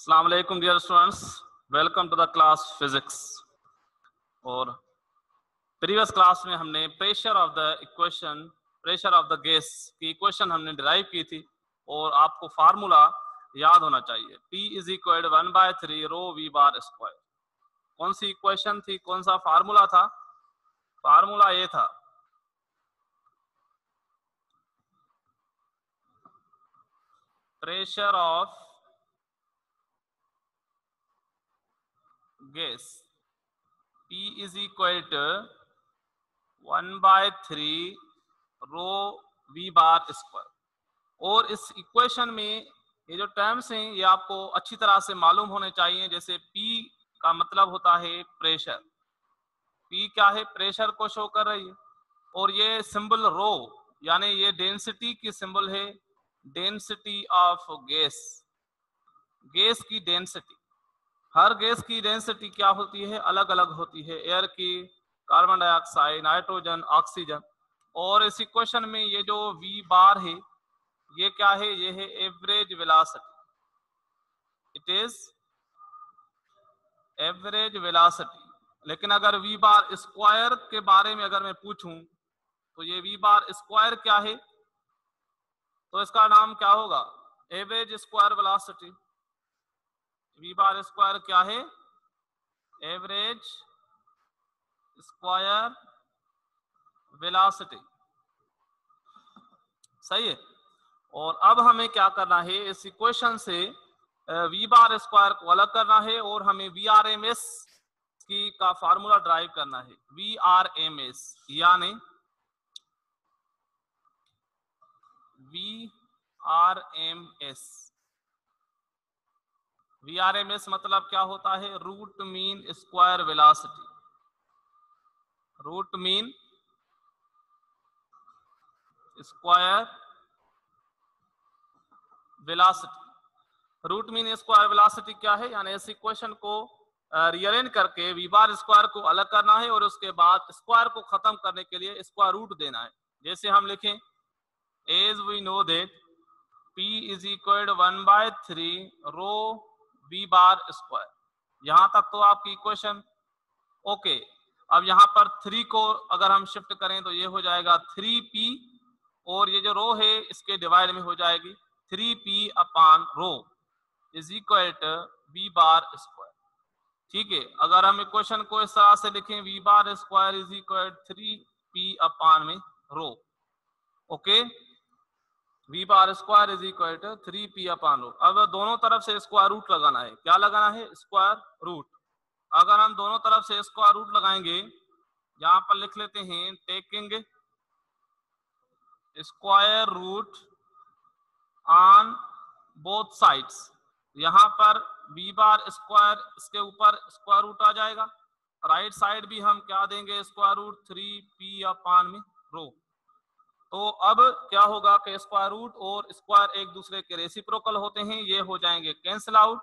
अस्सलाम वालेकुम dear students welcome to the class physics और प्रीवियस क्लास में हमने pressure of the equation pressure of the gas की इक्वेशन हमने डिराइव की थी। और आपको फार्मूला याद होना चाहिए। P is equal one by three rho V bar square कौन सी इक्वेशन थी? कौन सा फार्मूला था? फार्मूला ये था। Pressure of gas P is equal to 1 by 3 rho V bar square और इस इक्वेशन में ये जो टर्म्स हैं, ये आपको अच्छी तरह से मालूम होने चाहिए। जैसे P का मतलब होता है प्रेशर P क्या है? प्रेशर को शो कर रही है। और ये सिंबल रो यानी ये डेंसिटी की सिंबल है। डेंसिटी ऑफ़ गैस गैस की डेंसिटी हर गैस की डेंसिटी क्या होती है? अलग अलग होती है। एयर की कार्बन डाइऑक्साइड, नाइट्रोजन, ऑक्सीजन। और इस इक्वेशन में ये जो V बार है, ये क्या है? ये है average velocity it is average velocity लेकिन अगर V बार स्क्वायर के बारे में अगर मैं पूछूँ तो ये V बार स्क्वायर क्या है? तो इसका नाम क्या होगा? Average square velocity V bar square क्या है? एवरेज स्क्वायर वेलोसिटी सही है? और अब हमें क्या करना है? इस इक्वेशन से वी बार स्क्वायर को अलग करना है और हमें वी आर एम एस की का फार्मूला ड्राइव करना है। वी आर एम एस यानी V R M S V R M S मतलब क्या होता है? Root mean square velocity root mean square velocity root mean square velocity क्या है? यानी इस इक्वेशन को रियरेंज करके वी बार स्क्वायर को अलग करना है और उसके बाद स्क्वायर को खत्म करने के लिए स्क्वायर रूट देना है। जैसे हम लिखें as we know p is equal to 1 by 3 rho v bar square. यहाँ तक तो आपकी इक्वेशन ओके अब यहाँ पर 3 को अगर हम शिफ्ट करें तो ये हो जाएगा 3p और ये जो रो है, इसके डिवाइड में हो जाएगी 3p upon rho is equal to v bar square ठीक है? अगर हम इक्वेशन को इस तरह से लिखें v bar square is equal three P upon में rho okay V bar square is equal to three P upon अब दोनों तरफ़ से स्क्वायर रूट लगाना है। क्या लगाना है? स्क्वायर रूट अगर हम दोनों तरफ़ से स्क्वायर रूट लगाएँगे, यहाँ पर लिख लेते हैं taking square root on both sides यहाँ पर वी बार स्क्वायर इसके ऊपर स्क्वायर रूट आ जाएगा। राइट साइड भी हम क्या देंगे? Square root three P upon में रो तो अब क्या होगा कि स्क्वायर रूट और स्क्वायर एक दूसरे के रेसिप्रोकल होते हैं, ये हो जाएँगे कैंसिल आउट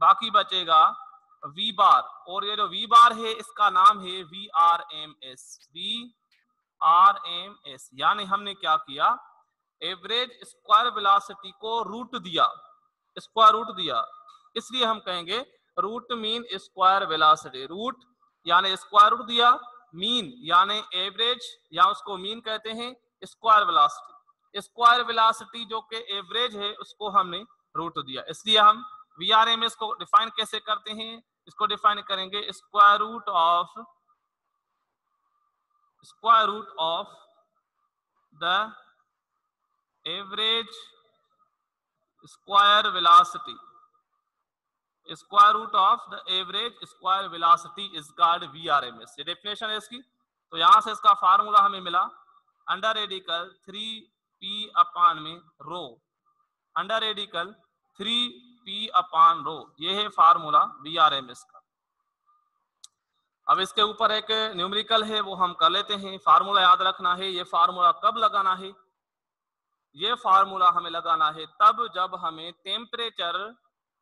बाकी बचेगा वी बार और ये जो वी बार है, इसका नाम है V R M S V R M S यानी हमने क्या किया? एवरेज स्क्वायर वेलोसिटी को रूट दिया स्क्वायर रूट दिया। इसलिए हम कहेंगे root mean square velocity root यानी स्क्वायर रूट दिया मीन यानी एवरेज या उसको मीन कहते हैं स्क्वायर वेलोसिटी। स्क्वायर वेलोसिटी जो कि एवरेज है, उसको हमने रूट दिया। इसलिए हम वी आर एम एस को डिफाइन कैसे करते हैं? इसको डिफाइन करेंगे square root of, square root of the average square velocity. Square root of the average square velocity is called V R M S ये डेफिनेशन है इसकी। तो यहाँ से इसका फार्मूला हमें मिला। Under radical three P upon में rho under radical three P upon rho ये है formula V R M S का. अब इसके ऊपर एक न्यूमेरिकल है, वो हम कर लेते हैं. फार्मूला याद रखना है, ये फार्मूला कब लगाना है? ये फार्मूला हमें लगाना है तब जब हमें टेम्परेचर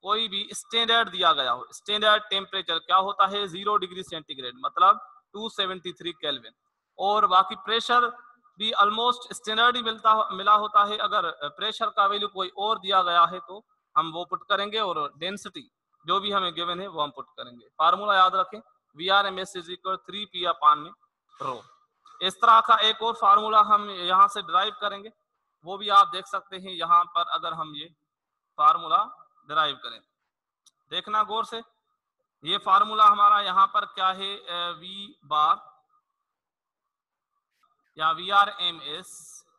कोई भी स्टैंडर्ड दिया गया हो। स्टैंडर्ड टेम्परेचर क्या होता है? ज़ीरो डिग्री सेंटीग्रेड मतलब 273 केल्विन और बाकी प्रेशर भी ऑलमोस्ट स्टैंडर्ड ही मिलता मिला होता है। अगर प्रेशर का वैल्यू कोई और दिया गया है तो हम वो पुट करेंगे और डेंसिटी जो भी हमें गिवन है वो हम पुट करेंगे। फार्मूला याद रखें V R M S is equal three P upon में रो इस तरह का एक और फार्मूला हम यहाँ से ड्राइव करेंगे। वो भी आप देख सकते हैं, यहाँ पर अगर हम ये फार्मूला ड्राइव करें। देखना गौर से, ये फार्मूला हमारा यहाँ पर क्या है वी बार या V R M S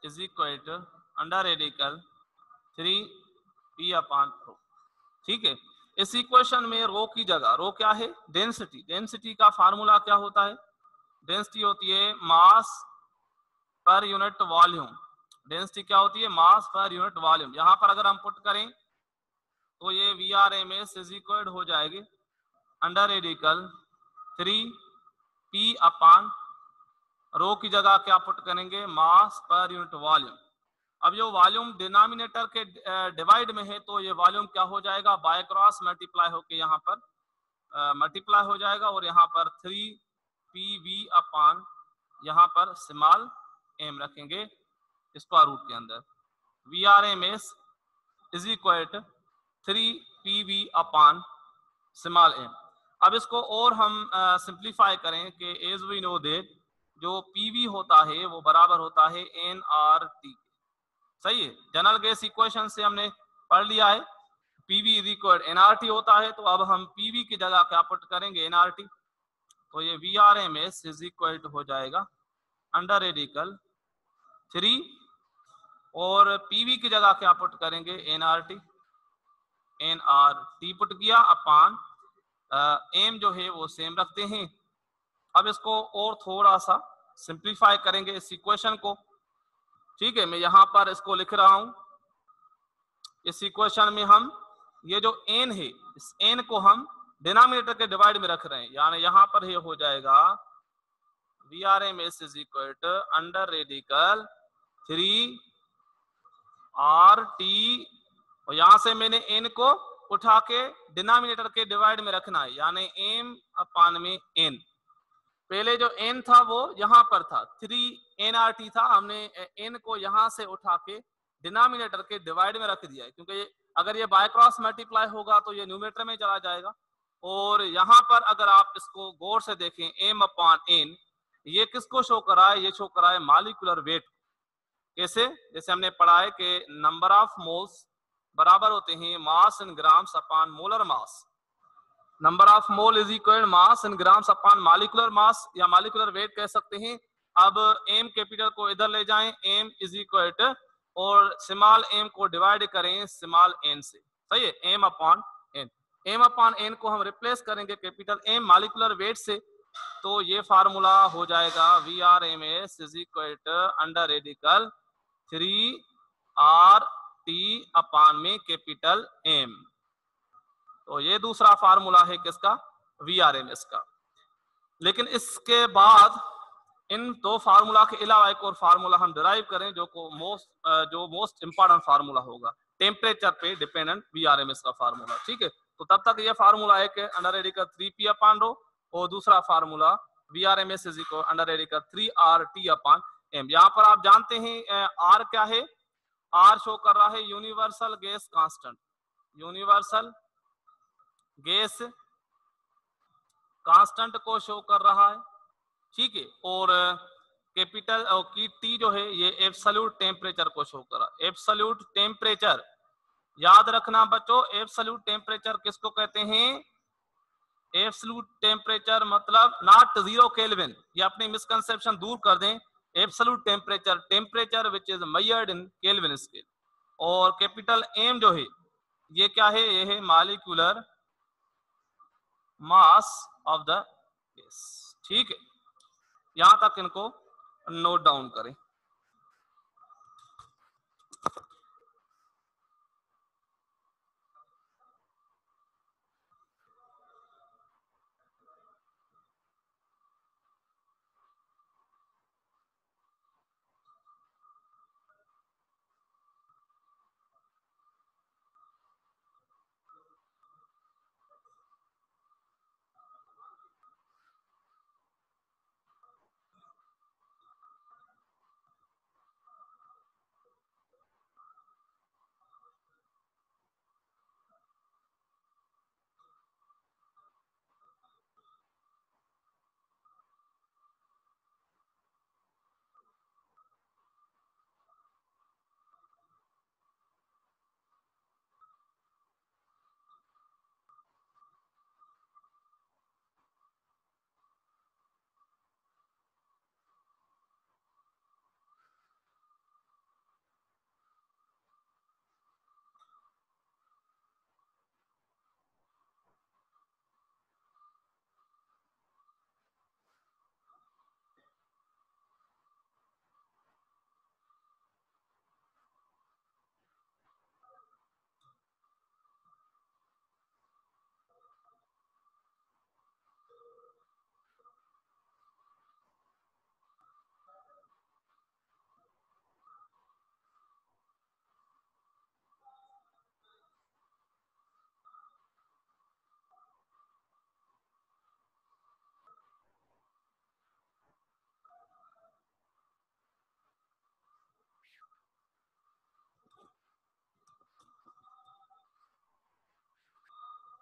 is equal to under radical three P upon rho ठीक है? इस इक्वेशन में रो की जगह रो क्या है? डेंसिटी डेंसिटी का फार्मूला क्या होता है? डेंसिटी होती है मास पर यूनिट वॉल्यूम डेंसिटी क्या होती है? मास पर यूनिट वॉल्यूम यहाँ पर अगर हम पुट करें तो ये V R M S is equal हो जाएगी under radical three P upon rho की जगह क्या पुट करेंगे? मास पर यूनिट वॉल्यूम। अब जो वॉल्यूम डिनोमिनेटर के डिवाइड में है तो ये वॉल्यूम क्या हो जाएगा? बाय क्रॉस मल्टीप्लाई होके यहाँ पर मल्टीप्लाई हो जाएगा और यहाँ पर थ्री पी वी अपान यहाँ पर स्मॉल एम रखेंगे स्क्वायर रूट के अंदर। V R M S is equal three P V upon small M. अब इसको और हम सिंप्लीफाई करें कि एज वी नो देट जो पी वी होता है, वो बराबर होता है एन आर टी सही है? जनरल गैस इक्वेशन से हमने पढ़ लिया है। पीवी इज़ इक्वल एनआरटी होता है तो अब हम पीवी की जगह क्या पुट करेंगे? एनआरटी तो ये V R M S is equal to हो जाएगा अंडर रेडिकल थ्री और पीवी की जगह क्या पुट करेंगे? NRT N R T put किया अपान एम जो है वो सेम रखते हैं। अब इसको और थोड़ा सा सिंप्लीफाई करेंगे इस इक्वेशन को। ठीक है, मैं यहाँ पर इसको लिख रहा हूँ। इस इक्वेशन में हम, ये जो एन है, इस एन को हम डिनोमिनेटर के डिवाइड में रख रहे हैं। यानी यहाँ पर ये हो जाएगा V R M S is equal to under radical three R T और यहाँ से मैंने एन को उठा के डिनोमिनेटर के डिवाइड में रखना है। यानी एम अपान में एन पहले जो एन था वो यहाँ पर था थ्री एन आर टी था, हमने एन को यहाँ से उठा के डिनोमिनेटर के डिवाइड में रख दिया है, क्योंकि ये, अगर ये बाय क्रॉस मल्टीप्लाई होगा तो ये न्यूमिनेटर में चला जाएगा। और यहाँ पर अगर आप इसको गौर से देखें एम अपॉन एन ये किसको शो करा है? ये शो करा है मालिकुलर वेट कैसे? जैसे हमने पढ़ा है कि नंबर ऑफ़ मोल्स बराबर होते हैं mass in grams upon molar mass number of mole is equal mass in grams upon molecular mass या मालिकुलर वेट कह सकते हैं। अब एम कैपिटल को इधर ले जाएँ। एम इज़ इक्वल और स्मॉल एम को डिवाइड करें स्मॉल एन से। सही है? M upon N M upon N को हम रिप्लेस करेंगे कैपिटल एम मालिकुलर वेट से। तो ये फार्मूला हो जाएगा V R M S is equal under radical three R T upon में कैपिटल एम तो ये दूसरा फार्मूला है किसका? वी आर एम एस का। लेकिन इसके बाद इन दो फार्मूला के अलावा एक और फार्मूला हम डिराइव करें, जो को मोस्ट जो मोस्ट इंपॉर्टेंट फार्मूला होगा। टेम्परेचर पे dependent V R M S का फार्मूला, ठीक है? तो तब तक ये फार्मूला एक अंडर एडी का थ्री पी अपान रो और दूसरा formula V R M S is under AD का three R T upon M यहाँ पर आप जानते हैं आर क्या है? आर शो कर रहा है universal gas constant universal gas constant को शो कर रहा है, ठीक है? और कैपिटल, और की टी जो है, ये एब्सोल्यूट टेम्परेचर को शो कर। रहा है एब्सोल्यूट टेम्परेचर याद रखना बच्चों एब्सोल्यूट टेम्परेचर किसको कहते हैं? एब्सोल्यूट टेम्परेचर मतलब नॉट ज़ीरो केल्विन ये अपनी मिसकंसेप्शन दूर कर दें। Absolute temperature temperature which is measured in kelvin scale और कैपिटल एम जो है, ये क्या है? ये है मालिकुलर मास ऑफ़ द ठीक है। यहाँ तक इनको नोट डाउन करें।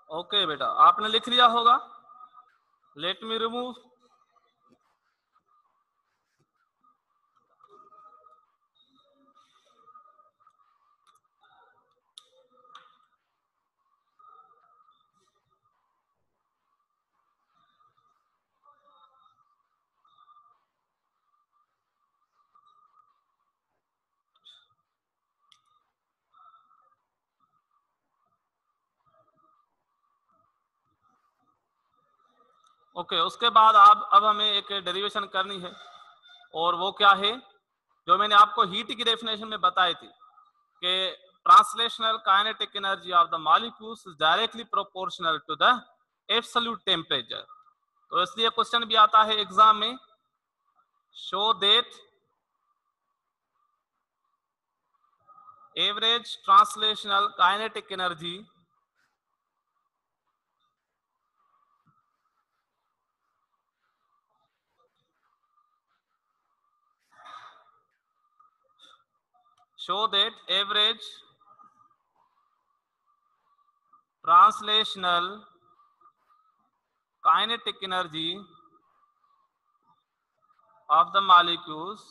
ओके बेटा आपने लिख लिया होगा। Let me remove okay okay, उसके बाद आप अब हमें एक डेरिवेशन करनी है। और वो क्या है? जो मैंने आपको हीट की डेफिनेशन में बताई थी कि translational kinetic energy of the molecules is directly proportional to the absolute temperature तो इसलिए क्वेश्चन भी आता है एग्ज़ाम में। Show that average translational kinetic energy show that average translational kinetic energy of the molecules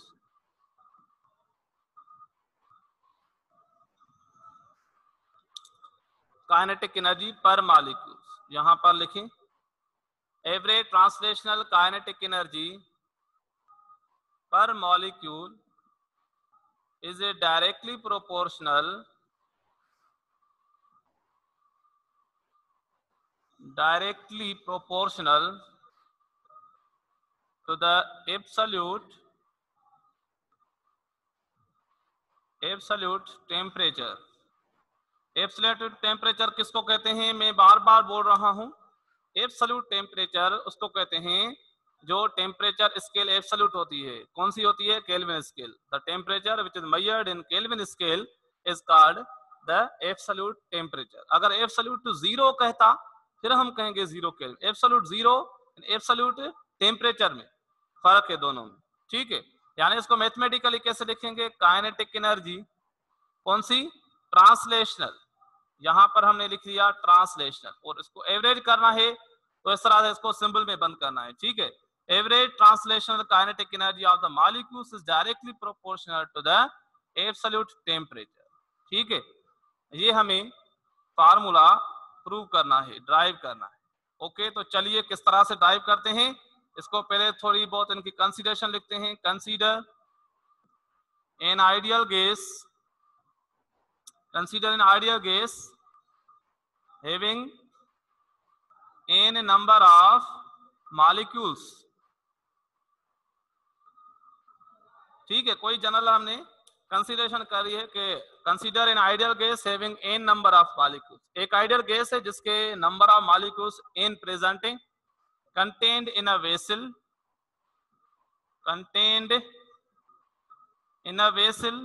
kinetic energy per molecules यहाँ पर लिखें average translational kinetic energy per molecule is a directly proportional directly proportional to the absolute absolute temperature absolute temperature किसको कहते हैं मैं बार बार बोल रहा हूँ एब्सोल्यूट टेम्परेचर उसको कहते हैं जो टेम्परेचर स्केल एब्सोल्यूट होती है, कौन सी होती है? Kelvin scale the temperature which is measured in kelvin scale is called the absolute temperature अगर एब्सोल्यूट टू ज़ीरो कहता, फिर हम कहेंगे zero kelvin absolute zero absolute temperature में फ़र्क है दोनों में। ठीक है? यानी इसको मैथमेटिकली कैसे लिखेंगे काइनेटिक एनर्जी कौन सी? ट्रांसलेशनल यहाँ पर हमने लिख दिया ट्रांसलेशनल और इसको एवरेज करना है तो इस तरह से इसको सिंबल में बंद करना है। ठीक है? Average translational kinetic energy of the molecules is directly proportional to the absolute temperature. ठीक है? ये हमें फार्मूला प्रूव करना है ड्राइव करना है। ओके तो चलिए किस तरह से ड्राइव करते हैं? इसको पहले थोड़ी बहुत इनकी कंसीडरेशन लिखते हैं। Consider an ideal gas consider an ideal gas having N number of molecules ठीक है, कोई जनरल हमने कंसिडरेशन करी है कि consider an ideal gas having N number of molecules एक आइडियल गैस है जिसके number of molecules N presenting contained in a vessel contained in a vessel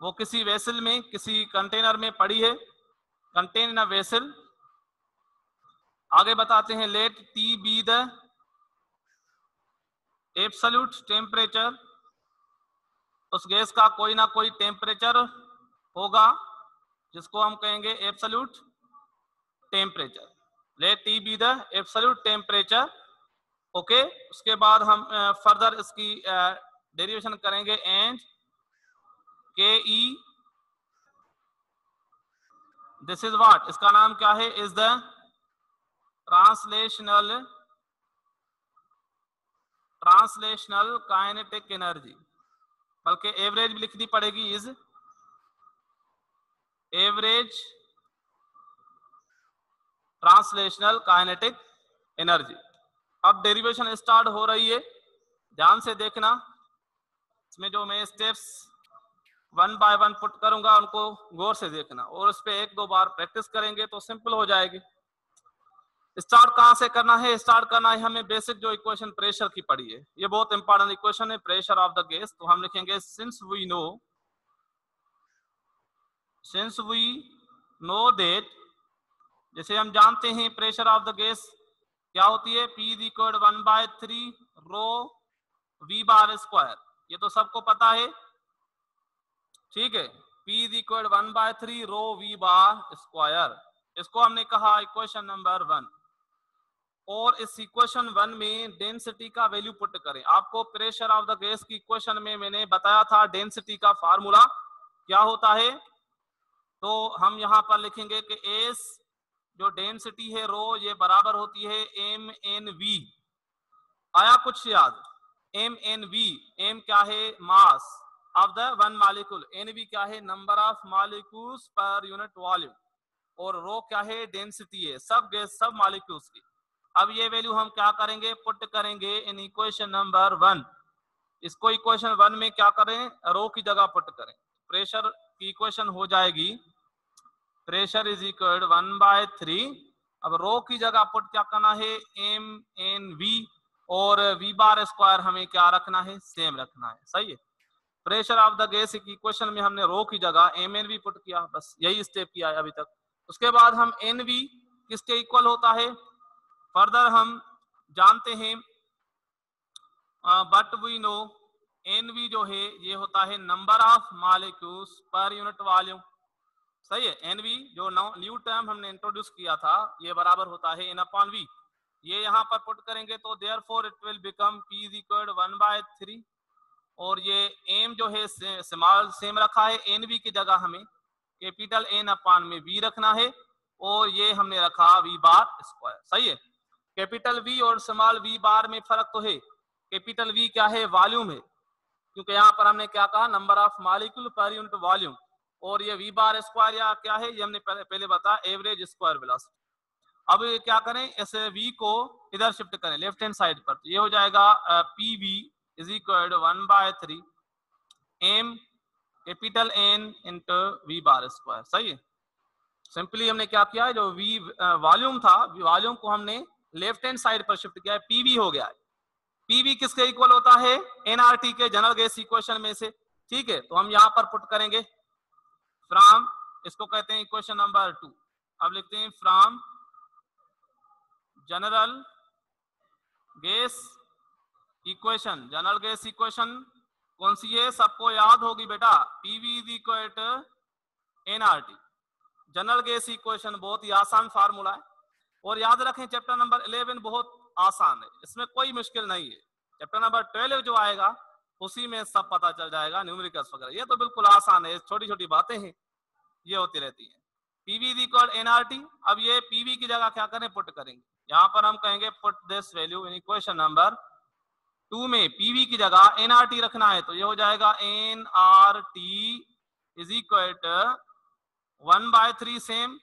वो किसी वेसल में, किसी कंटेनर में पड़ी है कंटेन इन अ वेसल आगे बताते हैं let T be the absolute temperature उस गैस का कोई ना कोई टेम्परेचर होगा, जिसको हम कहेंगे absolute temperature let T be the absolute temperature okay उसके बाद हम फर्दर इसकी डेरिवेशन करेंगे एंड के ई दिस इज़ व्हाट इसका नाम क्या है? Is the translational translational kinetic energy बल्कि एवरेज भी लिखनी पड़ेगी is average translational kinetic energy. अब डेरिवेशन स्टार्ट हो रही है। ध्यान से देखना। इसमें जो मैं steps one by one put करूँगा, उनको गौर से देखना। और उस पर एक दो बार प्रैक्टिस करेंगे तो सिंपल हो जाएगी। स्टार्ट कहाँ से करना है? स्टार्ट करना है हमें बेसिक जो इक्वेशन प्रेशर की पड़ी है। ये बहुत इंपॉर्टेंट इक्वेशन है प्रेशर ऑफ़ द गैस तो हम लिखेंगे since we know since we know that जैसे हम जानते हैं प्रेशर ऑफ़ द गैस क्या होती है? P equal one by three rho V bar square ये तो सबको पता है। ठीक है। P equal one by three rho V bar square इसको हमने कहा इक्वेशन नंबर वन और इस इक्वेशन वन में डेंसिटी का वैल्यू पुट करें। आपको प्रेशर ऑफ़ द गैस की इक्वेशन में मैंने बताया था डेंसिटी का फार्मूला क्या होता है? तो हम यहाँ पर लिखेंगे कि एस जो डेंसिटी है रो ये बराबर होती है एम एन वी आया कुछ याद? एम एन वी एम क्या है? Mass. Of the one molecule N V क्या है? Number of molecules per unit volume और रो क्या है? डेंसिटी है। सब गैस सब मालिक्यूल्स की। अब ये वैल्यू हम क्या करेंगे? पुट करेंगे इन इक्वेशन नंबर वन इसको इक्वेशन वन में क्या करें? रो की जगह पुट करें। प्रेशर की इक्वेशन हो जाएगी। Pressure is equal one by three अब रो की जगह पुट क्या करना है? एम एन वी और वी बार स्क्वायर हमें क्या रखना है? सेम रखना है। सही है? प्रेशर ऑफ़ द गैस की इक्वेशन में हमने रो की जगह एम एन वी पुट किया। बस यही स्टेप किया है अभी तक। उसके बाद हम एन वी किसके इक्वल होता है? फर्दर हम जानते हैं but we know N V जो है, ये होता है number of molecules per unit volume सही है एन वी जो न्यू टर्म हमने इंट्रोड्यूस किया था, ये बराबर होता है इन अपॉन वी ये यहाँ पर पुट करेंगे तो therefore it will become P is equal one by three और ये एम जो है स्मॉल सेम रखा है एन वी की जगह हमें कैपिटल एन अपॉन में वी रखना है, और ये हमने रखा वी बार स्क्वायर सही है? कैपिटल वी और स्मॉल वी बार में फ़र्क तो है। कैपिटल वी क्या है? वॉल्यूम है। क्योंकि यहाँ पर हमने क्या कहा? Number of molecule per unit volume और ये वी बार स्क्वायर या क्या है? ये हमने पहले बताया एवरेज स्क्वायर वेलोसिटी अब ये क्या करें? इस वी को इधर शिफ्ट करें लेफ़्ट हैंड साइड पर। तो ये हो जाएगा P V is equal one by three M capital N into V bar square सही है? सिंपली हमने क्या किया जो वी वॉल्यूम था वॉल्यूम को हमने लेफ़्ट हैंड साइड पर शिफ्ट किया है पीवी हो गया है। पीवी किसके इक्वल होता है? एनआरटी के जनरल गैस इक्वेशन में से। ठीक है तो हम यहाँ पर पुट करेंगे। फ्रॉम इसको कहते हैं इक्वेशन नंबर टू अब लिखते हैं from general gas equation general gas equation कौन सी है? सबको याद होगी बेटा। PV is equal to NRT general gas equation बहुत ही आसान फार्मूला है। और याद रखें चैप्टर नंबर 11 बहुत आसान है। इसमें कोई मुश्किल नहीं है। चैप्टर नंबर 12 जो आएगा, उसी में सब पता चल जाएगा न्यूमेरिकल्स वगैरह। ये तो बिल्कुल आसान है। छोटी छोटी बातें हैं। ये होती रहती है। पीवी इक्वल एनआरटी अब ये पीवी की जगह क्या करें? पुट करेंगे। यहाँ पर हम कहेंगे put this value in equation number two में पीवी की जगह एनआरटी रखना है तो ये हो जाएगा N R T is equal one by three same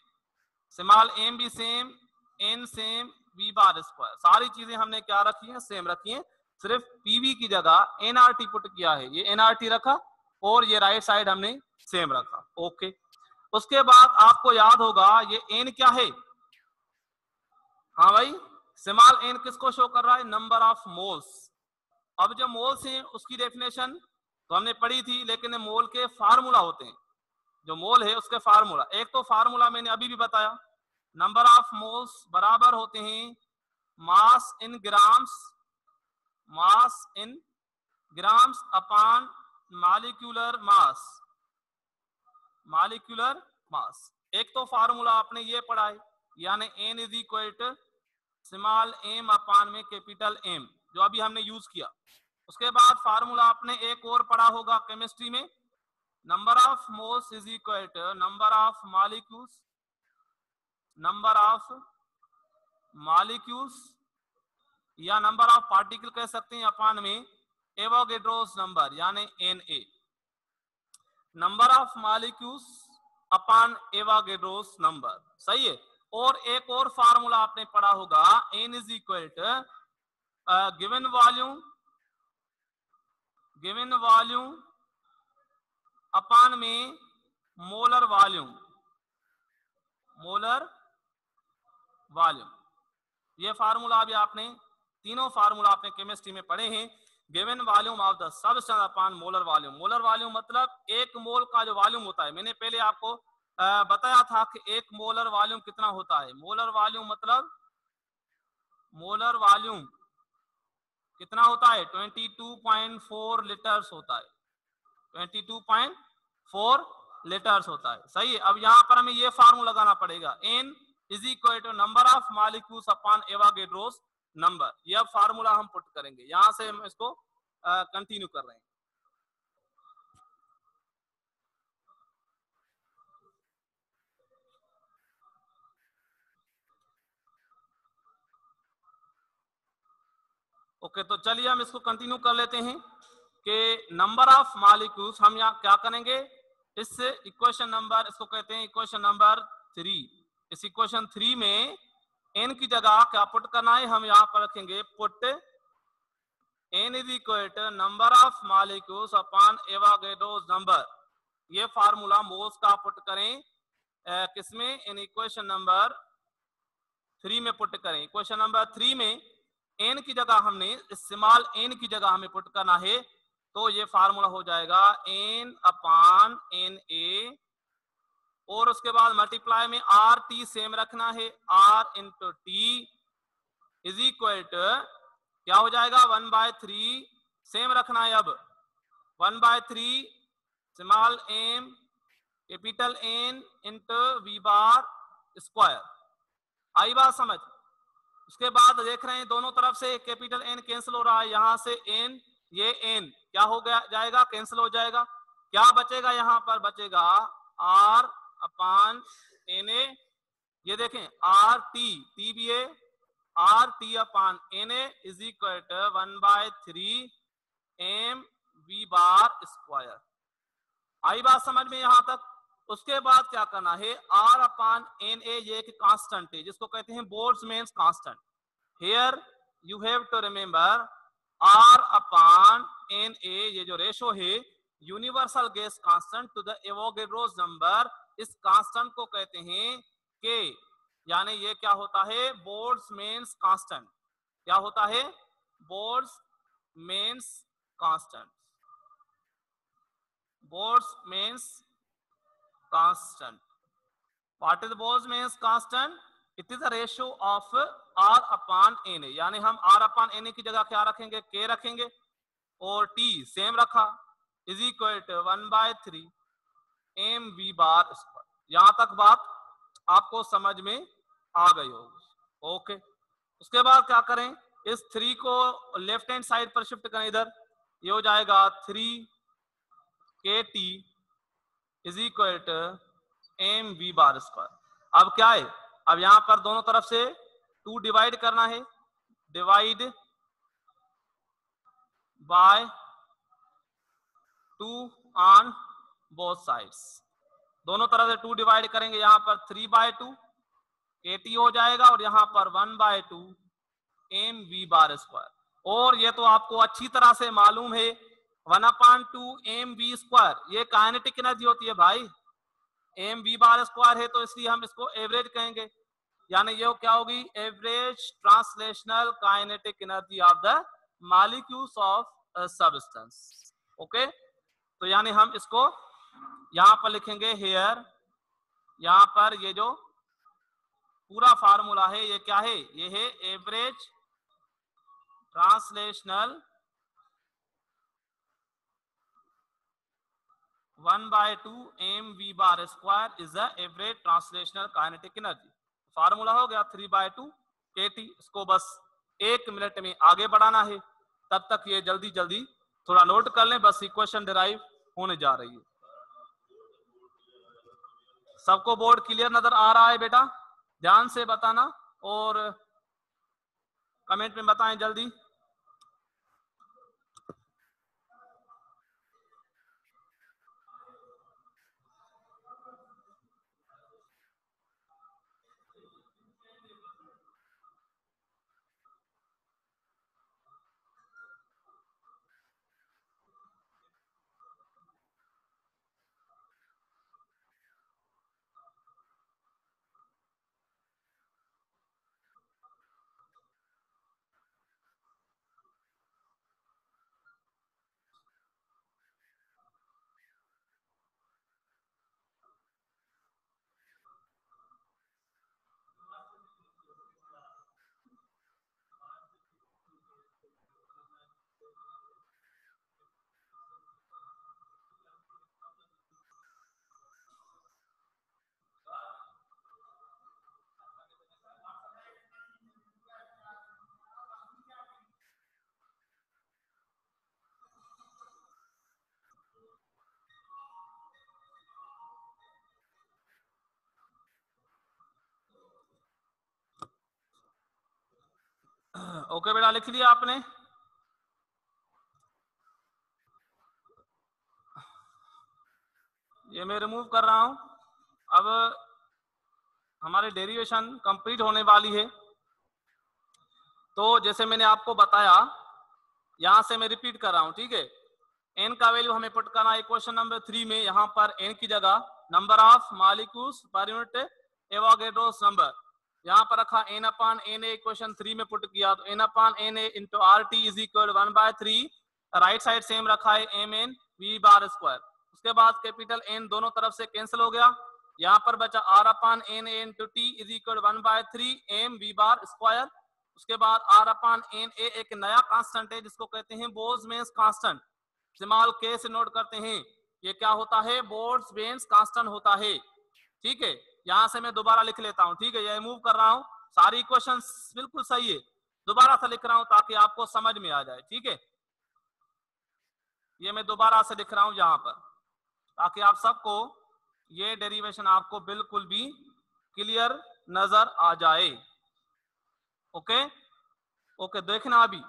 small m भी same N same V bar square सारी चीज़ें हमने क्या रखी है? सेम रखी है। सिर्फ़ पीवी की जगह एनआरटी पुट किया है। ये एनआरटी रखा और ये राइट साइड हमने सेम रखा। ओके उसके बाद आपको याद होगा, ये एन क्या है? हाँ भाई, स्मॉल एन किसको शो कर रहा है? नंबर ऑफ़ मोल्स अब जो मोल्स हैं, उसकी डेफिनेशन तो हमने पढ़ी थी, लेकिन मोल के फार्मूला होते हैं। जो मोल है, उसके फार्मूला एक तो फार्मूला मैंने अभी भी बताया। नंबर ऑफ़ मोल्स बराबर होते हैं mass in grams, mass in grams upon molecular mass molecular mass. एक तो फार्मूला आपने ये पढ़ा है, यानी N is equal to small m upon में कैपिटल एम जो अभी हमने यूज़ किया। उसके बाद फार्मूला आपने एक और पढ़ा होगा केमिस्ट्री में। Number of moles is equal to number of molecules number of molecules या नंबर ऑफ़ पार्टिकल कह सकते हैं अपान में एवोगेड्रोस नंबर यानी N A number of molecules upon Avogadro's number सही है? और एक और फार्मूला आपने पढ़ा होगा N is equal to given volume given volume upon में मोलर वॉल्यूम मोलर वॉल्यूम ये फार्मूला अभी आपने, तीनों फार्मूला आपने केमिस्ट्री में पढ़े हैं। Given volume of the substance upon molar volume molar volume मतलब एक मोल का जो वॉल्यूम होता है। मैंने पहले आपको बताया था कि एक मोलर वॉल्यूम कितना होता है। मोलर वॉल्यूम मतलब मोलर वॉल्यूम कितना होता है? 22.4 लीटर्स होता है। 22.4 लीटर्स होता है। सही है? अब यहाँ पर हमें ये फार्मूला लगाना पड़ेगा। N is equal to number of molecules upon Avogadro's number यह फार्मूला हम पुट करेंगे। यहाँ से हम इसको कंटिन्यू कर रहे हैं। ओके okay, तो चलिए हम इसको कंटिन्यू कर लेते हैं कि नंबर ऑफ़ मालिक्यूल्स हम यहाँ क्या करेंगे? इस इक्वेशन नंबर इसको कहते हैं इक्वेशन नंबर थ्री इस इक्वेशन थ्री में एन की जगह क्या पुट करना है, हम यहाँ पर रखेंगे put N is equal to number of molecules upon Avogadro's number ये फार्मूला मोल्स का पुट करें। किसमें? इन इक्वेशन नंबर थ्री में पुट करें। क्वेश्चन नंबर थ्री में एन की जगह हमने इस्तेमाल एन की जगह हमें पुट करना है। तो ये फार्मूला हो जाएगा एन अपान एन ए और उसके बाद मल्टीप्लाई में आर टी सेम रखना है। R into T is equal to क्या हो जाएगा? वन बाय थ्री सेम रखना है अब। One by three small m capital N into V bar square आई बात समझ? उसके बाद देख रहे हैं दोनों तरफ़ से कैपिटल एन कैंसिल हो रहा है। यहाँ से एन ये एन क्या हो गया? जाएगा कैंसिल हो जाएगा। क्या बचेगा यहाँ पर? बचेगा आर अपान, एन, ए, ये देखें, R, T T B A R, T upon, N, A, is equal to one by three, M, V bar square. आई बात समझ में यहाँ तक? उसके बाद क्या करना है? आर अपान, एन, ए, ये एक कांस्टेंट है, जिसको कहते हैं Boltzmann constant. Here you have to remember R upon N A ये जो रेशो है universal gas constant to the Avogadro's number इस कांस्टेंट को कहते हैं के। यानी ये क्या होता है? Boltzmann constant. क्या होता है? Boltzmann constant. Boltzmann constant. What is Bose means constant? It is a ratio of R upon Na. यानी हम R upon Na की जगह क्या रखेंगे? के रखेंगे। और टी सेम रखा। Is equal to one by three M V bar square यहाँ तक बात आपको समझ में आ गई होगी। ओके उसके बाद क्या करें? इस थ्री को लेफ़्ट हैंड साइड पर शिफ्ट करें इधर। ये हो जाएगा three K T is equal to M V bar square अब क्या है? अब यहाँ पर दोनों तरफ़ से टू डिवाइड करना है। Divide by two on both sides दोनों तरफ़ से टू डिवाइड करेंगे, यहाँ पर थ्री बाय टू टी हो जाएगा और यहाँ पर one by two M V bar square और ये तो आपको अच्छी तरह से मालूम है one upon two M V square ये काइनेटिक एनर्जी होती है भाई। एम वी बार स्क्वायर है तो इसलिए हम इसको एवरेज कहेंगे। यानी ये क्या होगी? Average translational kinetic energy of the molecules of substance okay तो यानी हम इसको यहाँ पर लिखेंगे हेयर यहाँ पर ये जो पूरा फार्मूला है, ये क्या है? ये है average translational one by two M V bar square is the average translational kinetic energy formula हो गया three by two K T इसको बस एक मिनट में आगे बढ़ाना है। तब तक ये जल्दी जल्दी थोड़ा नोट कर लें, बस इक्वेशन डिराइव होने जा रही है। सबको बोर्ड क्लियर नज़र आ रहा है बेटा? ध्यान से बताना और कमेंट में बताएँ जल्दी। ओके बेटा लिख लिया आपने। ये मैं रिमूव कर रहा हूँ। अब हमारे डेरिवेशन कंप्लीट होने वाली है। तो जैसे मैंने आपको बताया, यहाँ से मैं रिपीट कर रहा हूँ, ठीक है? एन का वैल्यू हमें पुट करना है क्वेश्चन नंबर थ्री में। यहाँ पर एन की जगह number of molecules per unit Avogadro's number यहाँ पर रखा N upon N A question three में पुट किया तो N upon N A into R T is equal one by three right side same रखा है M N V bar square उसके बाद कैपिटल एन दोनों तरफ़ से कैंसिल हो गया। यहाँ पर बचा R upon N A into T is equal one by three M V bar square उसके बाद आर अपान एन ए एक नया कांस्टेंट है, जिसको कहते हैं बोर्स मेन्स कांस्टेंट स्मॉल के से नोट करते हैं? ये क्या होता है? बोर्ड्स बेन्स कांस्टेंट होता है। ठीक है यहाँ से मैं दोबारा लिख लेता हूँ ठीक है ये मूव कर रहा हूँ सारी क्वेश्चन बिल्कुल सही है दोबारा से लिख रहा हूँ ताकि आपको समझ में आ जाए ठीक है? ये मैं दोबारा से लिख रहा हूँ यहाँ पर ताकि आप सबको ये डेरिवेशन आपको बिल्कुल भी क्लियर नज़र आ जाए ओके ओके देखना अभी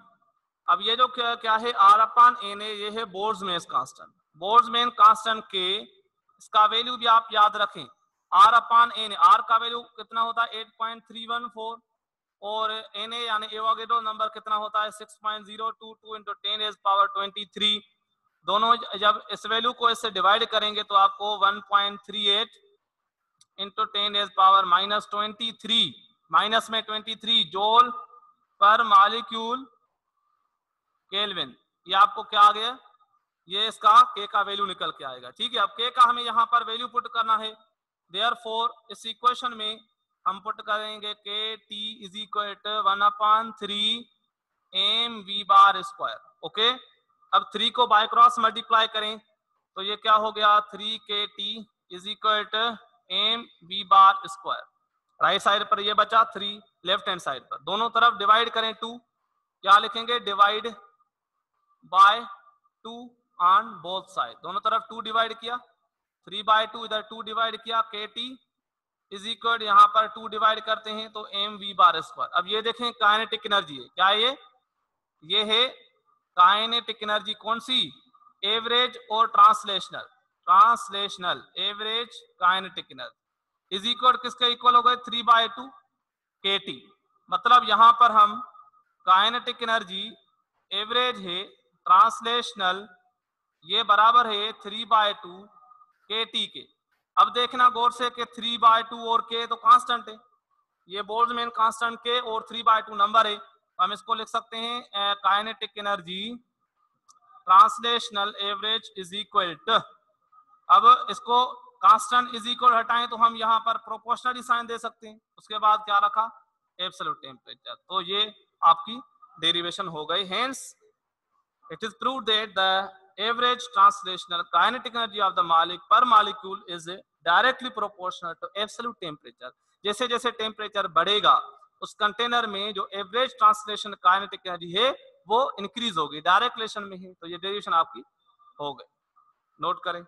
अब ये जो क्या, क्या है आर अपान एन ए ये है बोर्ड्स में कांस्टेंट बोर्ड मेन कांस्टेंट के इसका वैल्यू भी आप याद रखें आर अपान एन, आर का वैल्यू कितना होता है? Eight point three one four और एन ए यानी एवागेडो नंबर कितना होता है? Six point zero two two into ten edge power twenty दोनों जब इस वैल्यू को इससे डिवाइड करेंगे तो आपको one point three eight into ten edge power minus twenty three minus में twenty three joule per molecule kelvin ये आपको क्या आ गया? ये इसका के का वैल्यू निकल के आएगा। ठीक है, अब के का हमें यहाँ पर वैल्यू पुट करना है। देयर फोर इस इक्वेशन में हम पुट करेंगे K T is equal to one upon three M V bar square okay अब थ्री को बाय क्रॉस मल्टीप्लाई करें तो ये क्या हो गया? Three K T is equal to M V bar square right side पर ये बचा थ्री लेफ़्ट हैंड साइड पर। दोनों तरफ़ डिवाइड करें टू क्या लिखेंगे? Divide by two on both side दोनों तरफ़ टू डिवाइड किया थ्री बाय टू, इधर टू डिवाइड किया के टी इज़ इक्वल यहाँ पर टू डिवाइड करते हैं तो एम वी बार स्क्वायर अब ये देखें काइनेटिक एनर्जी है। क्या ये? ये है काइनेटिक एनर्जी कौन सी? एवरेज और translational translational average kinetic energy is equal किसके इक्वल हो गए? Three by two K T मतलब यहाँ पर हम काइनेटिक एनर्जी एवरेज है ट्रांसलेशनल ये बराबर है three by two K T के अब देखना गौर से कि थ्री बाय टू और के तो कांस्टेंट है। ये बोल्ट्जमैन कांस्टेंट के और थ्री बाय टू नंबर है। तो हम इसको लिख सकते हैं kinetic energy translational average is equal to अब इसको कांस्टेंट इज़ इक्वल हटाएँ तो हम यहाँ पर प्रोपोर्शनली साइन दे सकते हैं। उसके बाद क्या रखा? एब्सोल्यूट टेम्परेचर तो ये आपकी डेरिवेशन हो गई। Hence it is proved that the average translational kinetic energy of the molecule per molecule is directly proportional to absolute temperature जैसे जैसे टेम्परेचर बढ़ेगा उस कंटेनर में जो एवरेज ट्रांसलेशन काइनेटिक एनर्जी है वो इंक्रीज होगी डायरेक्ट रिलेशन में है तो ये डेरिवेशन आपकी हो गई नोट करें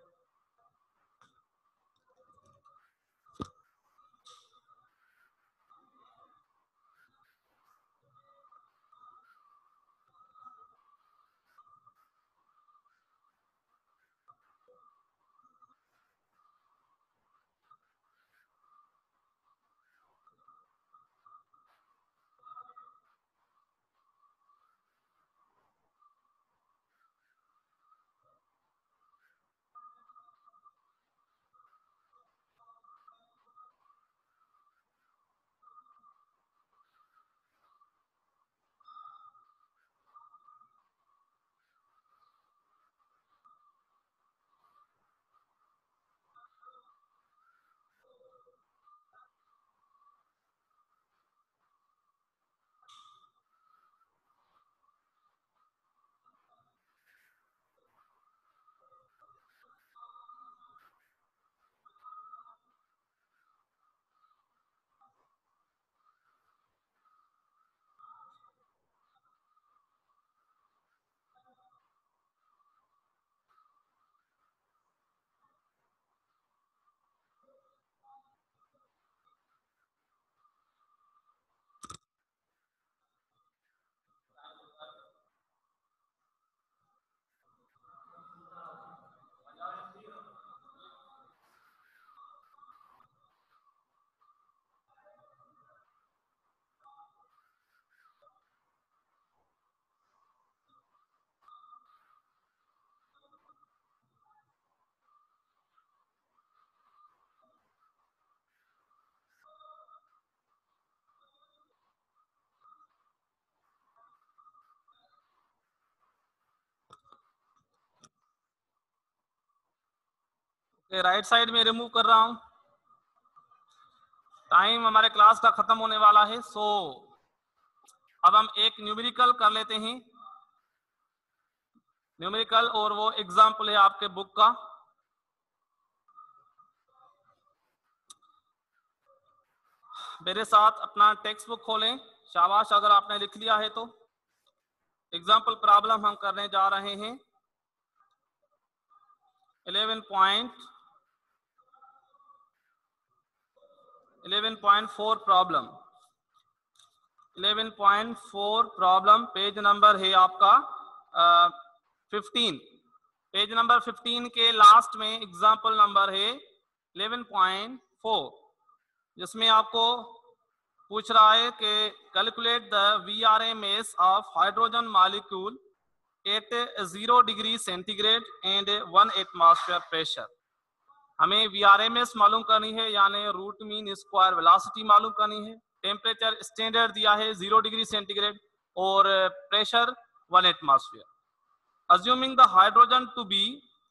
राइट साइड में रिमूव कर रहा हूँ। टाइम हमारे क्लास का खत्म होने वाला है सो so, अब हम एक न्यूमेरिकल कर लेते हैं। न्यूमेरिकल और वो एग्ज़ाम्पल है आपके बुक का। मेरे साथ अपना टेक्स्ट बुक खोलें। शाबाश अगर आपने लिख लिया है तो। एग्ज़ाम्पल प्रॉब्लम हम करने जा रहे हैं। Eleven point eleven point four problem eleven point four problem page number है आपका फिफ्टीन पेज नंबर फिफ्टीन के लास्ट में एग्ज़ाम्पल नंबर है इलेवन पॉइंट फोर जिसमें आपको पूछ रहा है कि calculate the V R M S of hydrogen molecule at zero degree centigrade and one atmosphere pressure हमें वी आर एम एस मालूम करनी है, यानी रूट मीन स्क्वायर वेलोसिटी मालूम करनी है। टेम्परेचर स्टैंडर्ड दिया है ज़ीरो डिग्री सेंटीग्रेड और pressure one atmosphere assuming the hydrogen to be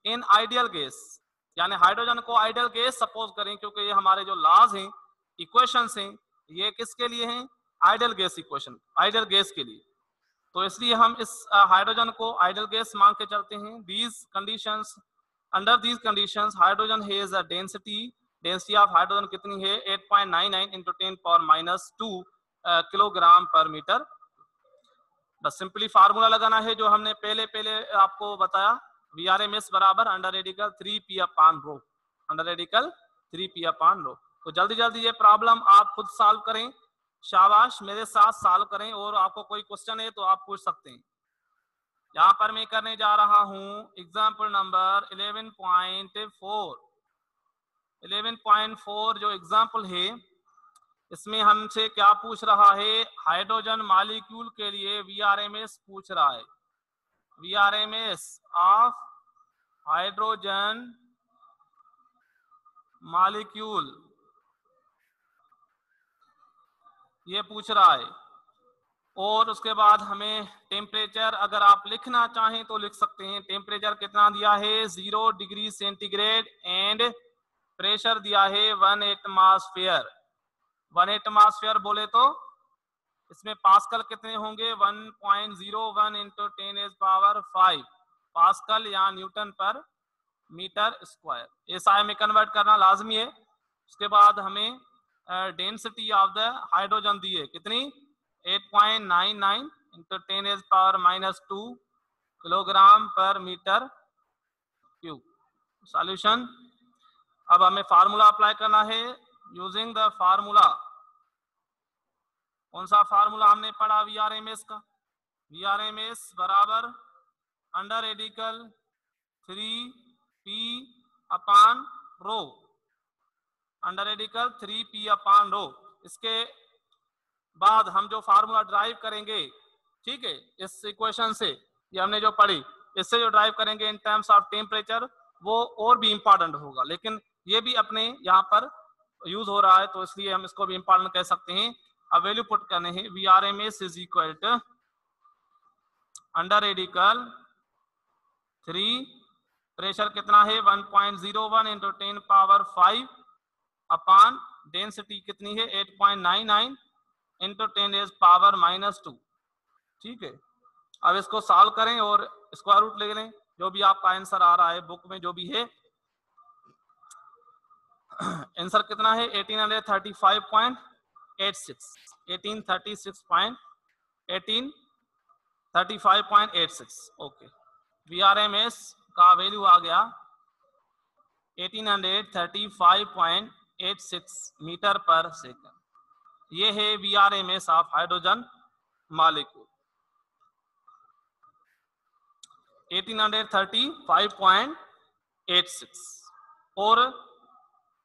in ideal gas यानी हाइड्रोजन को आइडियल गैस सपोज़ करें, क्योंकि ये हमारे जो लाज हैं इक्वेशंस हैं, ये किसके लिए हैं? Ideal gas equation ideal gas के लिए। तो इसलिए हम इस हाइड्रोजन को आइडियल गैस मान के चलते हैं। These conditions under these conditions hydrogen has a density density of hydrogen कितनी है? 8.99 point nine nine into ten power minus two kilogram per metre बस सिंपली फार्मूला लगाना है जो हमने पहले पहले आपको बताया वी आर एम एस बराबर under radical three P upon rho under radical three P upon rho तो जल्दी जल्दी ये प्रॉब्लम आप खुद सॉल्व करें। शाबाश, मेरे साथ सॉल्व करें और आपको कोई क्वेश्चन है तो आप पूछ सकते हैं। यहाँ पर मैं करने जा रहा हूँ example number eleven point four eleven point four जो एग्ज़ाम्पल है, इसमें हमसे क्या पूछ रहा है? हाइड्रोजन मालिक्यूल के लिए वी आर एम एस पूछ रहा है। V R M S of hydrogen molecule ये पूछ रहा है। और उसके बाद हमें टेम्परेचर अगर आप लिखना चाहें तो लिख सकते हैं। टेम्परेचर कितना दिया है? Zero degree centigrade and pressure दिया है वन एटमॉस्फेयर वन एटमॉस्फेयर बोले तो इसमें पास्कल कितने होंगे? 1.01 point zero one into ten edge power five pascal या newton per metre square SI में कन्वर्ट करना लाजमी है। उसके बाद हमें डेंसिटी ऑफ़ द हाइड्रोजन दी है। कितनी? 8.99 point nine nine into ten edge power minus two kilogram per metre cube solution अब हमें फार्मूला अप्लाई करना है यूजिंग द फार्मूला कौन सा फार्मूला हमने पढ़ा वी आर एम एस का? वी आर एम एस बराबर under radical three P upon rho under radical three P upon rho इसके बाद हम जो फार्मूला ड्राइव करेंगे, ठीक है, इस इक्वेशन से, ये हमने जो पढ़ी, इससे जो ड्राइव करेंगे इन टर्म्स ऑफ़ टेम्परेचर वो और भी इंपॉर्टेंट होगा। लेकिन ये भी अपने यहाँ पर यूज़ हो रहा है तो इसलिए हम इसको भी इंपॉर्टेंट कह सकते हैं। अब वैल्यू पुट करने हैं। V R M S is equal to under radical three pressure कितना है? 1.01 point zero one into ten power five upon density कितनी है? 8.99 point nine nine into ten as power minus two ठीक है? अब इसको सॉल्व करें और स्क्वायर रूट ले लें। जो भी आपका आंसर आ रहा है बुक में जो भी है। आंसर कितना है? 1835.86 1836.1835.86 ओके वीआरएमएस का वैल्यू आ गया 1835.86 मीटर पर सेकंड ये है वीआरएमएस ऑफ़ हाइड्रोजन मालिक्यूल 1835.86 और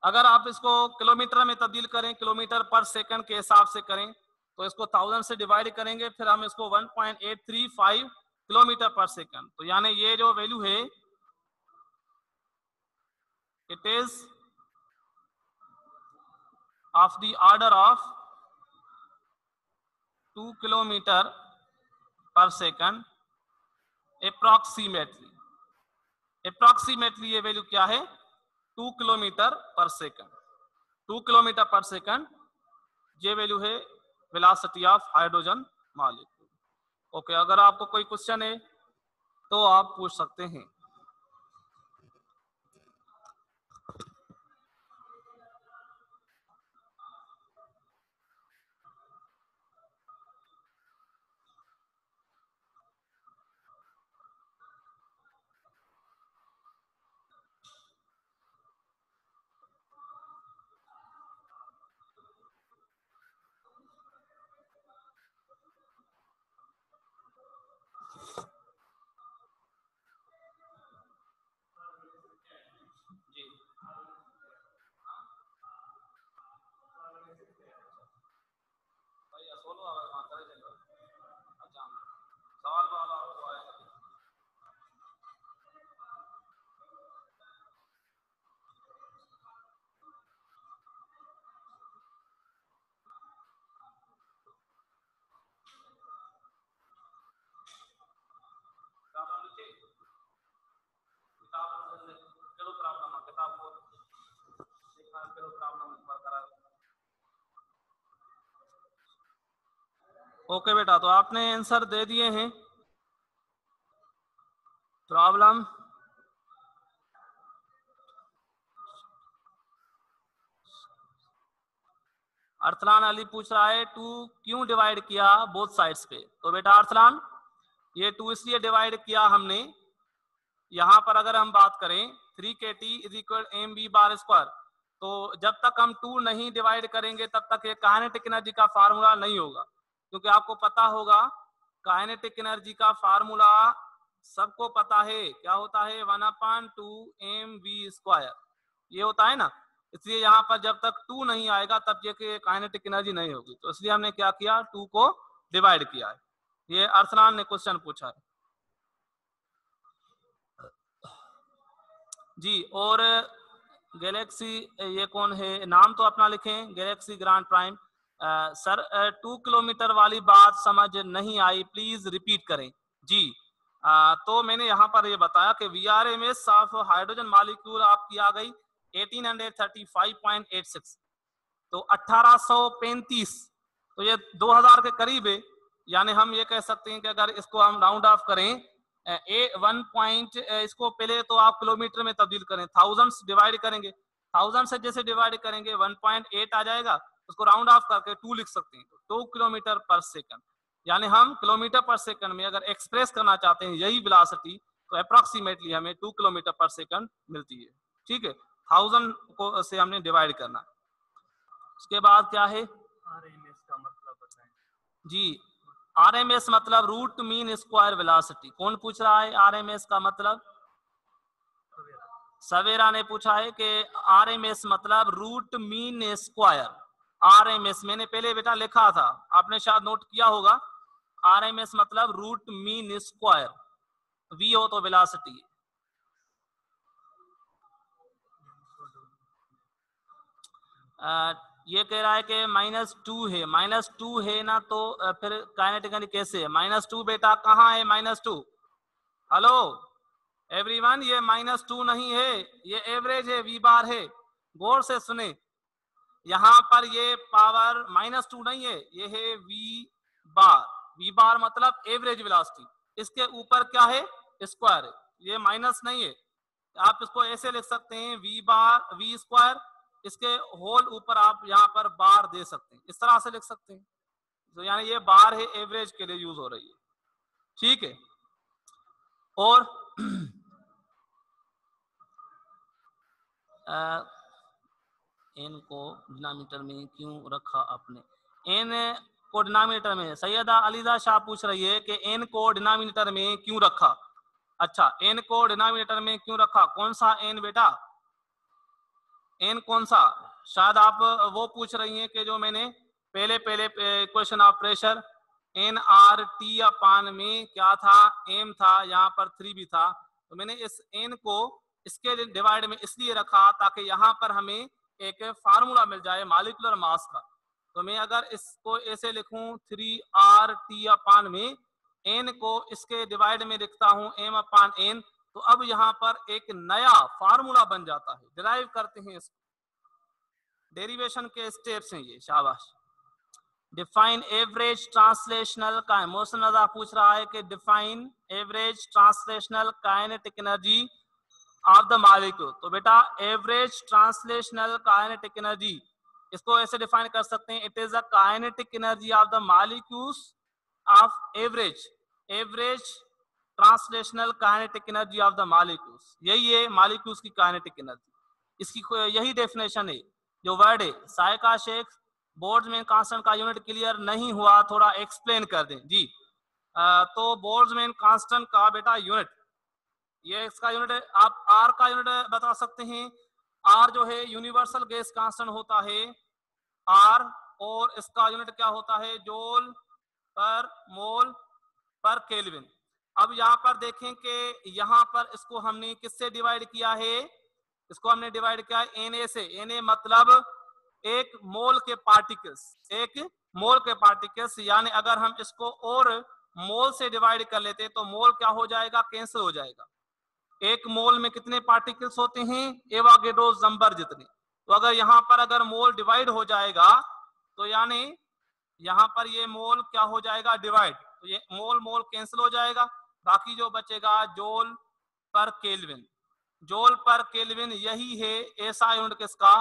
अगर आप इसको किलोमीटर में तब्दील करें, किलोमीटर पर सेकंड के हिसाब से करें तो इसको थाउज़ेंड से डिवाइड करेंगे, फिर हम इसको 1.835 किलोमीटर पर सेकंड. तो यानी ये जो वैल्यू है it is of the order of two kilometre per second approximately approximately ये वैल्यू क्या है? Two kilometre per second two kilometre per second ये वैल्यू है velocity of hydrogen molecule okay अगर आपको कोई क्वेश्चन है तो आप पूछ सकते हैं। ओके बेटा तो आपने आंसर दे दिए हैं। प्रॉब्लम। अर्थलान अली पूछ रहा है टू क्यों डिवाइड किया बोथ साइड्स पे? तो बेटा अर्थलान ये टू इसलिए डिवाइड किया हमने। यहाँ पर अगर हम बात करें three K T is equal M B bar square तो जब तक हम टू नहीं डिवाइड करेंगे, तब तक ये काइनेटिक एनर्जी का फार्मूला नहीं होगा। क्योंकि आपको पता होगा काइनेटिक एनर्जी का फार्मूला सबको पता है। क्या होता है? One upon two M V square. ये होता है ना? इसलिए यहाँ पर जब तक टू नहीं आएगा, तब ये काइनेटिक एनर्जी नहीं होगी। तो इसलिए हमने क्या किया? टू को डिवाइड किया है। ये अरसलान ने क्वेश्चन पूछा है। जी, और गैलेक्सी ये कौन है? नाम तो अपना लिखें। Galaxy Grand Prime sir two kilometre वाली बात समझ नहीं आई प्लीज़ रिपीट करें। जी आ, तो मैंने यहाँ पर ये बताया कि V R M S of hydrogen molecule आपकी आ गई 1835.86 तो 1835 तो ये 2000 के करीब है। यानी हम ये कह सकते हैं कि अगर इसको हम राउंड ऑफ़ करें ए वन पॉइंट इसको पहले तो आप किलोमीटर में तब्दील करें थाउजेंड्स डिवाइड करेंगे। थाउज़ेंड से जैसे डिवाइड करेंगे 1.8 आ जाएगा। उसको राउंड ऑफ़ करके टू लिख सकते हैं। टू किलोमीटर पर सेकंड यानी हम किलोमीटर पर सेकंड में अगर एक्सप्रेस करना चाहते हैं यही वेलोसिटी तो अप्रोक्सीमेटली हमें टू किलोमीटर पर सेकंड मिलती है। ठीक है? थाउज़ेंड को से हमने डिवाइड करना उसके बाद क्या है? का मतलब बताएँ। जी आर एम एस मतलब रूट मीन स्क्वायर वेलोसिटी कौन पूछ रहा है आर एम एस का मतलब? सवेरा। ने पूछा है कि आर एम एस मतलब root mean square R M S मैंने पहले बेटा लिखा था, आपने शायद नोट किया होगा। आर एम एस मतलब रूट मीन स्क्वायर वी हो तो वेलोसिटी ये कह रहा है कि माइनस टू है। माइनस टू है ना तो फिर काइनेटिक कैसे? है माइनस टू बेटा कहाँ है माइनस टू हेलो एवरीवन ये माइनस टू नहीं है, ये एवरेज है वी बार है। गौर से सुने। यहाँ पर ये पावर माइनस टू नहीं है, ये है वी बार वी बार मतलब एवरेज वेलोसिटी इसके ऊपर क्या है? स्क्वायर ये माइनस नहीं है. आप इसको ऐसे लिख सकते हैं वी बार वी स्क्वायर इसके होल ऊपर आप यहाँ पर बार दे सकते हैं. इस तरह से लिख सकते हैं. तो यानी ये बार है एवरेज के लिए यूज़ हो रही है. ठीक है? और एन को डिनामीटर में क्यों रखा आपने? एन को डिनामीटर में, सैयदा अलीदा शाह पूछ रही है कि एन को डिनामीटर में क्यों रखा? अच्छा एन को डिनामीटर में क्यों रखा? कौन सा एन बेटा? एन कौन सा? शायद आप वो पूछ रही हैं कि जो मैंने पहले पहले question of pressure N R T upon में क्या था? एम था, यहाँ पर थ्री भी था। तो मैंने इस एन को इसके डिवाइड में इसलिए रखा ताकि यहाँ पर हमें एक फार्मूला मिल जाए मालिकुलर मास का। तो मैं अगर इसको ऐसे लिखूं थ्री आर टी अपान में एन को इसके डिवाइड में लिखता हूँ एम अपान एन तो अब यहाँ पर एक नया फार्मूला बन जाता है। डिराइव करते हैं इसको। डेरिवेशन के स्टेप्स हैं ये, शाबाश। डिफाइन एवरेज ट्रांसलेशनल का मोशन पूछ रहा है कि define average translational kinetic energy of the molecule तो बेटा एवरेज ट्रांसलेशनल काइनेटिक एनर्जी इसको ऐसे डिफाइन कर सकते हैं। It is a kinetic energy of the molecules of average average translational kinetic energy of the molecules यही है मालिक्यूल्स की काइनेटिक एनर्जी इसकी यही डेफिनेशन है। जो वर्ड है साइका शेख बोर्ड में कांस्टेंट का यूनिट क्लियर नहीं हुआ थोड़ा एक्सप्लेन कर दें। जी। आ, तो बोर्ड में कांस्टेंट का बेटा यूनिट ये इसका यूनिट आप आर का यूनिट बता सकते हैं। आर जो है यूनिवर्सल गैस कांस्टेंट होता है। आर और इसका यूनिट क्या होता है? जोल पर मोल पर केल्विन अब यहाँ पर देखें कि यहाँ पर इसको हमने किससे डिवाइड किया है? इसको हमने डिवाइड किया है एन ए से। एन ए मतलब एक मोल के पार्टिकल्स एक मोल के पार्टिकल्स यानी अगर हम इसको और मोल से डिवाइड कर लेते तो मोल क्या हो जाएगा? कैंसिल हो जाएगा। एक मोल में कितने पार्टिकल्स होते हैं? एवागेडोस नंबर जितने। तो अगर यहाँ पर अगर मोल डिवाइड हो जाएगा तो यानी यहाँ पर ये मोल क्या हो जाएगा? डिवाइड तो ये मोल मोल कैंसिल हो जाएगा। बाकी जो बचेगा जोल पर केल्विन जोल पर केल्विन यही है ऐसा यूनिट किसका?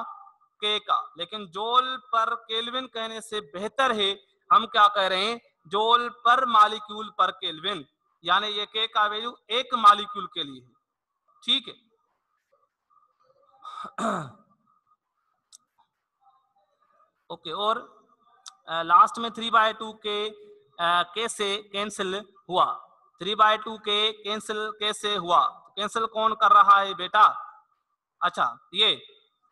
के का। लेकिन जोल पर केल्विन कहने से बेहतर है, हम क्या कह रहे हैं? जोल पर मालिक्यूल पर केल्विन यानी ये के का वैल्यू एक मालिक्यूल के लिए है। ठीक है। ओके, और लास्ट में थ्री बाय टू के के से कैंसिल हुआ? थ्री बाय टू के कैंसिल कैसे हुआ? कैंसिल कौन कर रहा है बेटा? अच्छा ये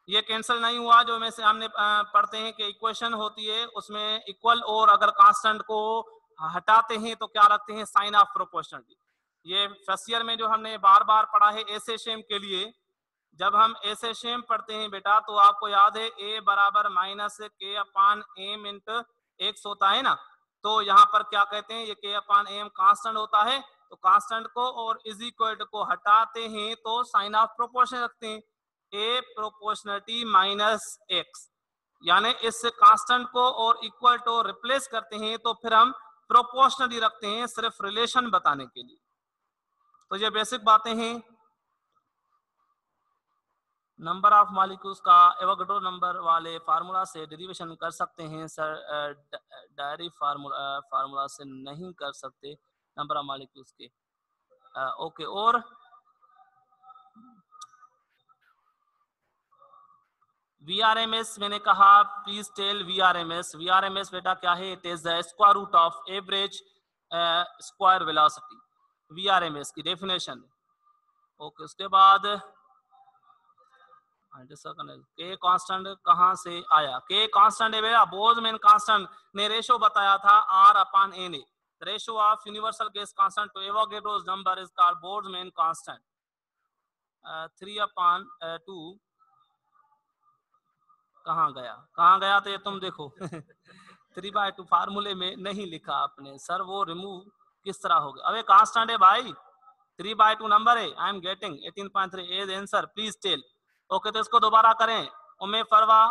ये कैंसिल नहीं हुआ जो में से हमने पढ़ते हैं कि इक्वेशन होती है, उसमें इक्वल और अगर कांस्टेंट को हटाते हैं तो क्या रखते हैं? साइन ऑफ़ प्रोपोर्शनलिटी ये फ़र्स्ट ईयर में जो हमने बार बार पढ़ा है ऐसे शेम के लिए, जब हम ऐसे शेम पढ़ते हैं बेटा तो आपको याद है ए बराबर माइनस के अपान एम इंट एक्स होता है ना? तो यहाँ पर क्या कहते हैं, ये के अपान एम कांस्टेंट होता है तो कांस्टेंट को और इज़ इक्वल को हटाते हैं तो साइन ऑफ़ प्रोपोर्शन रखते हैं। ए प्रोपोर्शनलिटी माइनस एक्स यानी इस कांस्टेंट को और इक्वल टू रिप्लेस करते हैं तो फिर हम प्रोपोर्शनली रखते हैं, सिर्फ़ रिलेशन बताने के लिए। तो ये बेसिक बातें हैं। नंबर ऑफ़ मालिक्यूल्स का एवोगेड्रो नंबर वाले फार्मूला से डेरिवेशन कर सकते हैं सर डायरी फार्मूला फार्मूला से नहीं कर सकते नंबर ऑफ़ मालिक्यूल्स के। आ, ओके और वी आर एम एस मैंने कहा please tell V R M S V R M S बेटा क्या है? It is the square root of average square velocity V R M S की definition okay उसके बाद के कांस्टेंट कहाँ से आया? के कांस्टेंट है भैया बोल्ट्जमैन कांस्टेंट ने रेशो बताया था R upon N A ratio of universal gas constant to Avogadro's number is called Boltzmann constant three upon two कहाँ गया? कहाँ गया तो ये तुम देखो। थ्री बाय टू फार्मूले में नहीं लिखा आपने। सर वो रिमूव किस तरह होगा अबे कांस्टेंट है भाई। थ्री बाय टू नंबर है। I am getting eighteen point three as answer please tell okay तो इसको दोबारा करें। उमे फरवा,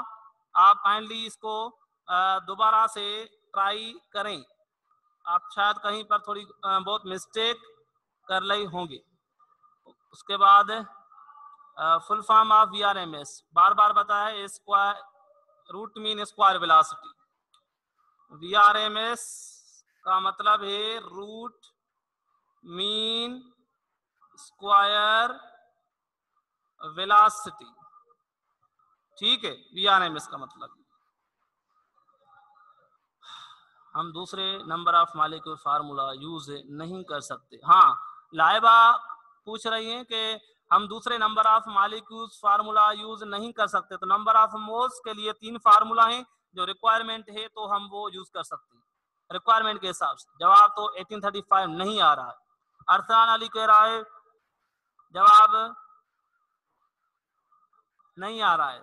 आप काइंडली इसको दोबारा से ट्राई करें। आप शायद कहीं पर थोड़ी बहुत मिस्टेक कर ली होंगी। उसके बाद full form of V R M S बार बार बताया square root mean square velocity V R M S का मतलब है रूट मीन स्क्वायर वेलासिटी ठीक है? वी आर एम एस का मतलब हम दूसरे number of molecule formula use नहीं कर सकते। हाँ लाइबा पूछ रही हैं कि हम दूसरे number of molecules formula use नहीं कर सकते। तो नंबर ऑफ़ मोल्स के लिए तीन फार्मूला हैं जो रिक्वायरमेंट है तो हम वो यूज़ कर सकते हैं। रिक्वायरमेंट के हिसाब से। जवाब तो 1835 नहीं आ रहा है। अरसान अली कह रहा है, जवाब नहीं आ रहा है।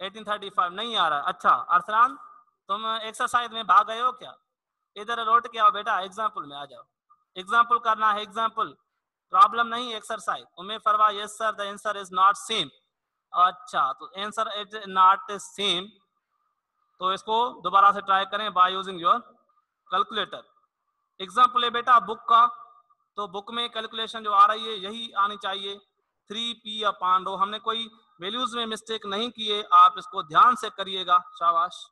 1835 नहीं आ रहा है। अच्छा अरसान, तुम एक्सरसाइज में भाग गए हो क्या? इधर लौट के आओ बेटा एग्ज़ाम्पल में आ जाओ। एग्ज़ाम्पल करना है एग्ज़ाम्पल प्रॉब्लम नहीं exercise Ume Farwa yes sir the answer is not same अच्छा तो आंसर इज़ नॉट सेम तो इसको दोबारा से ट्राई करें by using your calculator example है बेटा बुक का। तो बुक में कैलकुलेशन जो आ रही है, यही आनी चाहिए। थ्री पी अपान रो हमने कोई वैल्यूज़ में मिस्टेक नहीं किए। आप इसको ध्यान से करिएगा। शाबाश।